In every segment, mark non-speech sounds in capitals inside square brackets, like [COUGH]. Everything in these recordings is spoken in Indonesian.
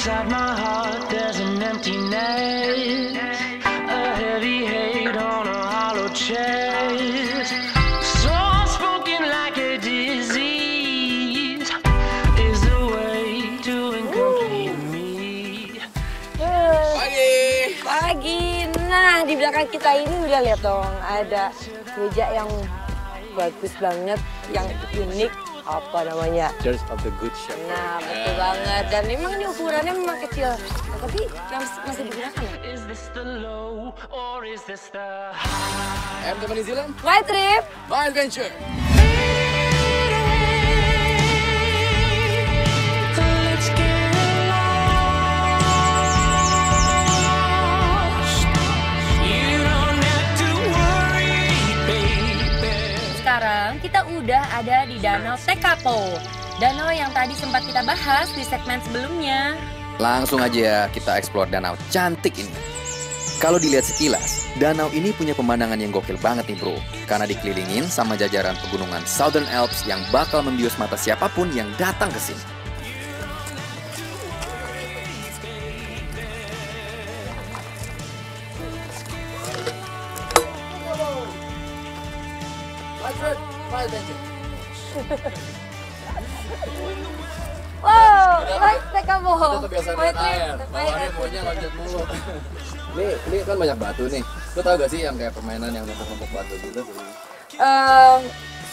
Inside my heart there's an emptiness, a heavy hate on a hollow chest. So spoken like a disease is the way to incomplete me. Pagi. Pagi. Nah, di belakang kita ini udah lihat dong, ada meja yang bagus banget, yang unik. Apa namanya? Church of the Good Shepherd. Nah, betul banget. Dan memang ini ukurannya memang kecil. Nah, tapi yang masih digunakan ya? Is this the low or is this the I'm teman New Zealand. My trip. My adventure. Tekapo. Danau yang tadi sempat kita bahas di segmen sebelumnya. Langsung aja kita explore danau cantik ini. Kalau dilihat sekilas, danau ini punya pemandangan yang gokil banget nih bro. Karena dikelilingin sama jajaran pegunungan Southern Alps yang bakal membius mata siapa pun yang datang ke sini. [LAUGHS] Wow, like Tekapo. My trip. My maunya loncat mulu. [LAUGHS] Nih, ini kan banyak batu nih. Lu tau gak sih yang kayak permainan yang numpuk-numpuk batu gitu? Em,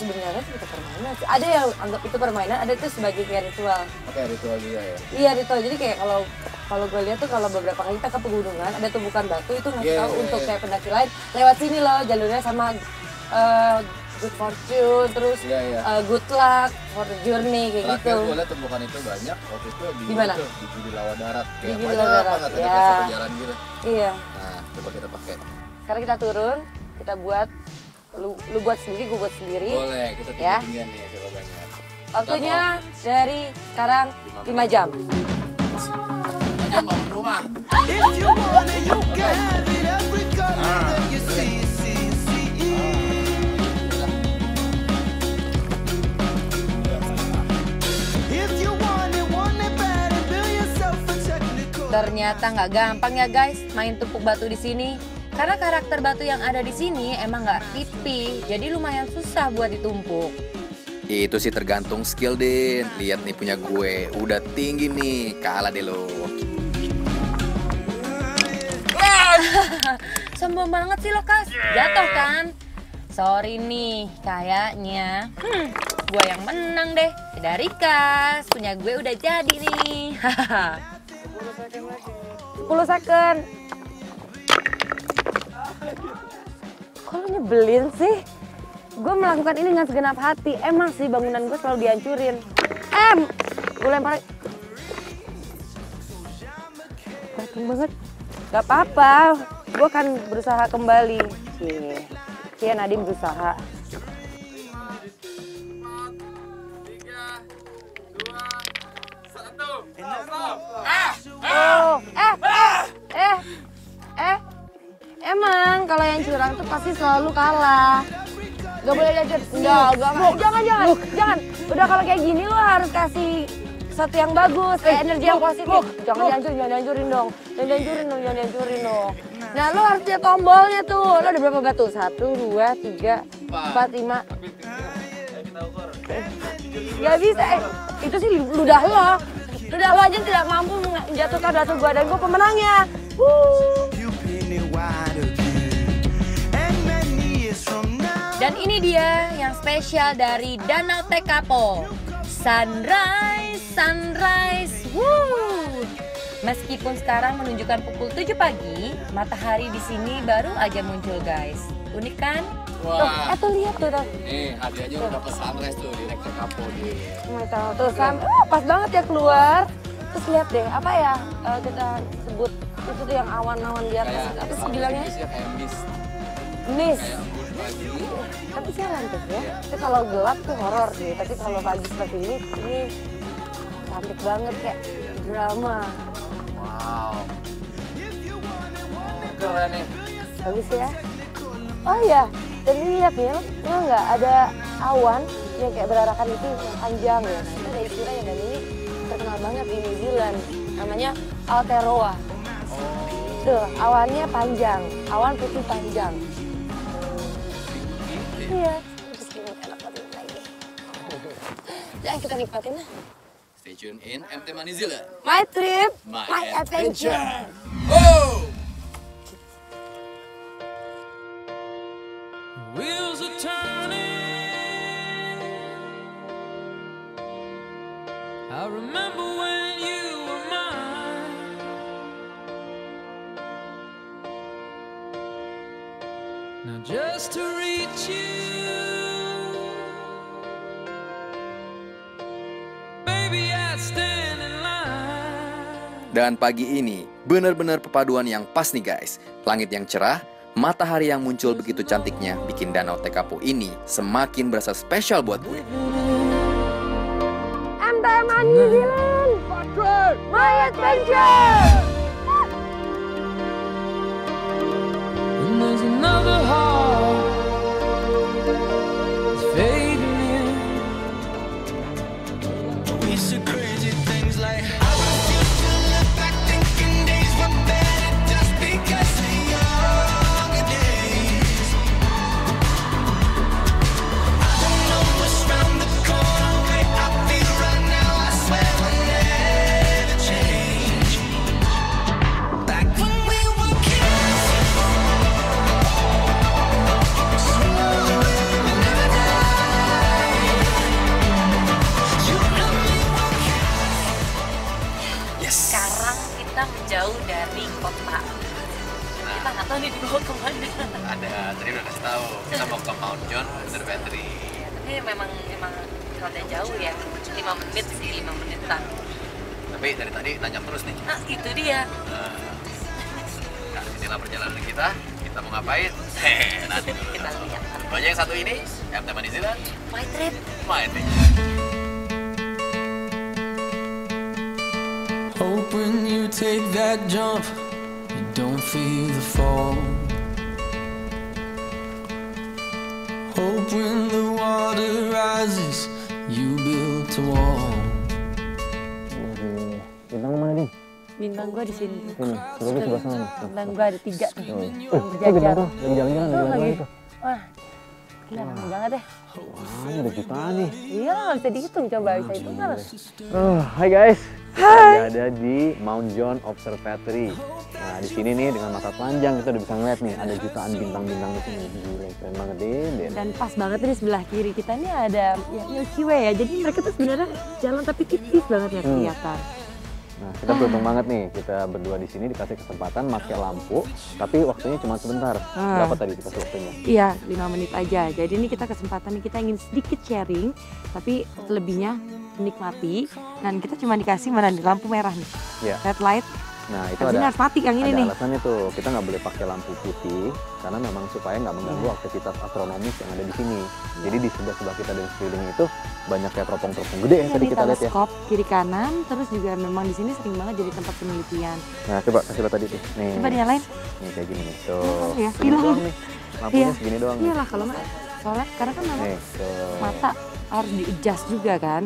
sebenarnya itu permainan sih. Ada yang anggap itu permainan, ada itu sebagai kayak ritual. Oke, ritual juga ya. Iya ritual. Jadi kayak kalau kalau gue lihat tuh kalau beberapa kali kita ke pegunungan ada tumpukan batu itu ngasih Iya, tahu iya, untuk iya. kayak pendaki lain lewat sini loh jalurnya sama eh, good fortune terus Iya, iya. eh, good luck for the journey kayak Terakhir gitu. gue liat tumpukan itu banyak waktu itu di, Di mana? itu, di Budi Lawa Darat. Di Kayak banyak Lawa Darat, ada ya. satu jalan gitu. Iya. Nah, coba kita pakai. Sekarang kita turun, kita buat lu, lu buat sendiri, gue buat sendiri. Boleh, kita Ya. tinggian nih coba banyak. Waktunya dari sekarang 5 jam. Aja bangun rumah. If you want it, you can Ternyata nggak gampang ya guys main tumpuk batu di sini. Karena karakter batu yang ada di sini emang nggak pipi, jadi lumayan susah buat ditumpuk. Itu sih tergantung skill, Din. Lihat nih punya gue, udah tinggi nih, kalah deh lo. [LAUGHS] Sombong banget sih lo Kas, jatuh kan? Sorry nih, kayaknya hmm, gue yang menang deh. Dari Kas, punya gue udah jadi nih. [LAUGHS] 10 second. Kok lo nyebelin sih? Gue melakukan ini dengan segenap hati. Emang sih bangunan gue selalu dihancurin. Em, gue lempar. Batung banget. Gak apa-apa, gue kan berusaha kembali. Cie Nadim berusaha. Curang tuh pasti selalu kalah. Gak boleh lanjut. Enggak, enggak, enggak. Jangan, jangan, jangan. Udah kalau kayak gini lo harus kasih satu yang bagus, kayak energi yang positif. Jangan dihancurin, jangan dihancurin dong. Jangan dihancurin dong, jangan dihancurin dong. Nah, lo harus lihat tombolnya tuh. Lo ada berapa batu? Satu, dua, tiga, empat, lima. Gak bisa, eh, itu sih ludah lo. Ludah lo aja tidak mampu menjatuhkan batu gua dan gua pemenangnya. Wuh. Dan ini dia yang spesial dari Danau Tekapo. Sunrise, sunrise, woo! Meskipun sekarang menunjukkan pukul 7 pagi, matahari di sini baru aja muncul guys. Unik kan? Tuh, Wah. eh tuh lihat tuh tuh. Nih, hadiahnya udah dapet sunrise tuh di Rektor Kapo nih. Nggak tahu tuh sam, oh, pas banget ya keluar. Terus lihat deh, apa ya eh, kita sebut itu tuh yang awan-awan di atas. Kayak Apa sih bilangnya? Inggrisnya kayak mist, Pagi. Tapi siaran tuh ya. Tapi kalau gelap tuh horor sih. Tapi kalau pagi seperti ini, ini cantik banget kayak drama. Wow. Keren nih. Bagus ya. Oh iya, dan ini lihat nih, lo nggak ada awan yang kayak berarakan itu yang panjang ya. Nah, itu ada istilah yang dan ini terkenal banget di New Zealand. namanya Aotearoa. Tuh, awannya panjang, awan putih panjang. Iya. Terus ini enak banget lagi. Jangan kita nikmatin lah. Eh? Stay tuned in MT Manizila. My trip, My my, adventure. adventure. Oh! Wheels are turning. I remember when just to reach you, baby, I stand in line. Dan pagi ini benar-benar perpaduan yang pas nih guys. Langit yang cerah, matahari yang muncul begitu cantiknya bikin danau Tekapo ini semakin berasa spesial buat gue. MT New Zealand. My adventure. And there's another kita menjauh dari kota. Kita nggak tahu nih dibawa ke mana. Ada, tadi udah kasih tahu. Kita mau ke Mount John Observatory. Tapi memang memang rada jauh ya. 5 menit sih, 5 menitan. Tapi dari tadi nanya terus nih. Nah, itu dia. Nah, inilah perjalanan kita. Kita mau ngapain? Hehe, [LAUGHS] nanti dulu. Kita lihat. Aja yang satu ini, MT Manizila, My trip. main deh. When you take that jump, you don't feel the fall. Hope when the water rises, you build a wall. Bintang mana nih? Bintang gua di sini. Sini, di sebelah sana. Bintang gua ada tiga tuh. Oh, Yang oh bintang tuh, lagi jalan-jalan, Tuh lagi jalan-jalan tuh. Wah, gila banget deh. Wah, udah jutaan nih. Iya, bisa dihitung coba bisa hitung kan? Oh, hai guys. Hai. ada di Mount John Observatory. Nah, di sini nih dengan mata telanjang kita udah bisa ngeliat nih ada jutaan bintang-bintang di sini. Gila, keren banget deh. Dan pas banget di sebelah kiri kita ini ada ya, Milky Way ya. Jadi mereka tuh sebenarnya jalan tapi tipis banget ya Hmm. kelihatan. Nah, kita beruntung banget nih kita berdua di sini dikasih kesempatan pakai lampu, tapi waktunya cuma sebentar. Ah. Berapa tadi dikasih waktunya? Iya, lima menit aja. Jadi ini kita kesempatan nih kita ingin sedikit sharing, tapi lebihnya menikmati. Dan kita cuma dikasih mana nih lampu merah nih, Iya. red light. Nah, itu ini ada harus mati yang ini ada nih. alasannya tuh kita nggak boleh pakai lampu putih karena memang supaya nggak mengganggu aktivitas astronomis yang ada di sini. Jadi di sebelah sebelah kita dan sekeliling itu banyak kayak teropong-teropong gede yang Ini tadi di kita lihat ya. kiri kanan, terus juga memang di sini sering banget jadi tempat penelitian. Nah coba kasih lihat tadi tuh. Nih, Coba dinyalain. nih kayak gini nih. Tuh. Iya, segini hilang. Lampunya Iya. segini doang. Iyalah kalau nggak, soalnya karena kan memang Nih, mata harus di adjust juga kan.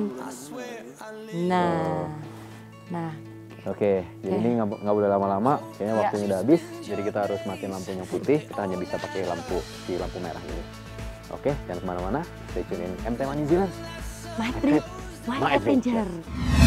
Nah, nah Oke, jadi Oke. ini nggak bo- nggak boleh lama-lama. Kayaknya Ya. waktunya udah habis. Jadi kita harus matiin lampunya putih. Kita hanya bisa pakai lampu si lampu merah ini. Oke, jangan ke mana-mana. Stay tune in MT New Zealand. my trip, my, My adventure. adventure.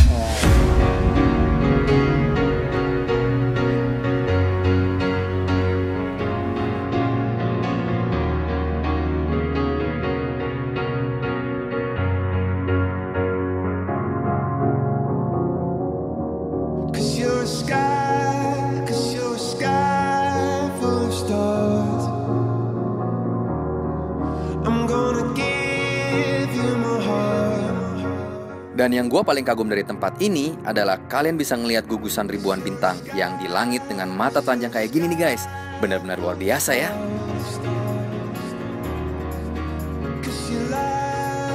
Dan yang gua paling kagum dari tempat ini adalah kalian bisa ngelihat gugusan ribuan bintang yang di langit dengan mata telanjang kayak gini nih guys. Benar-benar luar biasa ya.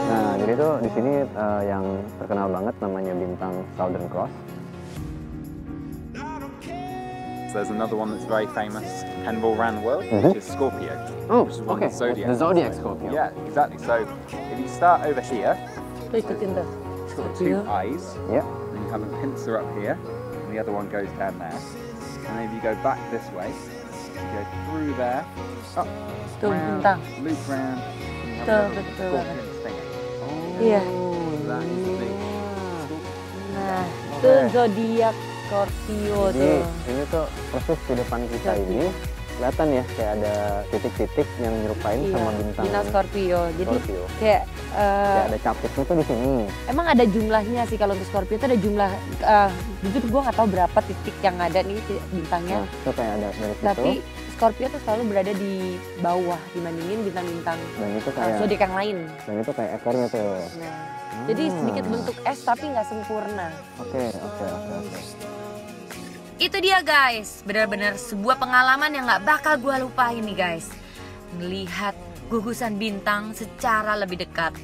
Nah, jadi tuh di sini eh, yang terkenal banget namanya bintang Southern Cross. So there's another one that's very famous, Penville round the world, Mhm. which is Scorpio. Oh, which is one okay. zodiac. The zodiac. Scorpio. Yeah, exactly. So if you start over here, ikutin tuh. It's got the two eyes, Ya. and you have a pincer up here, and the the other one goes down there. And then if you go back this way, you go through there, up, Tuh, round, bintang. loop round, and you have Betul, a little betul scorpion stinger. Oh, iya. That is the big Nah, itu zodiak Scorpio Jadi tuh. ini tuh persis di depan kita ini kelihatan ya kayak ada titik-titik yang nyerupain Iya, sama bintang, bintang Scorpio. Jadi Scorpio. kayak eh, Kayak ada capitnya tuh di sini. emang ada jumlahnya sih kalau untuk Scorpio itu ada jumlah eh, jujur gue nggak tahu berapa titik yang ada nih bintangnya. Nah, itu kayak ada dari situ Tapi Scorpio tuh selalu berada di bawah dibandingin bintang-bintang dan itu uh, kayak zodiak yang lain. dan itu kayak ekornya tuh. Nah, jadi Ah. sedikit bentuk S tapi nggak sempurna. Oke, oke, oke, oke. Itu dia guys, benar-benar sebuah pengalaman yang nggak bakal gue lupain nih guys. Melihat gugusan bintang secara lebih dekat.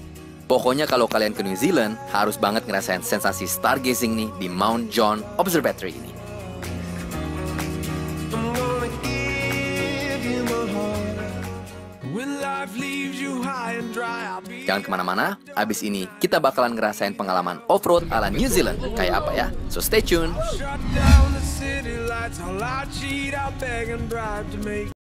Pokoknya kalau kalian ke New Zealand, harus banget ngerasain sensasi stargazing nih di Mount John Observatory ini. Jangan ke mana-mana, abis ini kita bakalan ngerasain pengalaman off-road ala New Zealand. Kayak apa ya? So stay tune. City lights. I'll cheat, I'll beg and bribe to make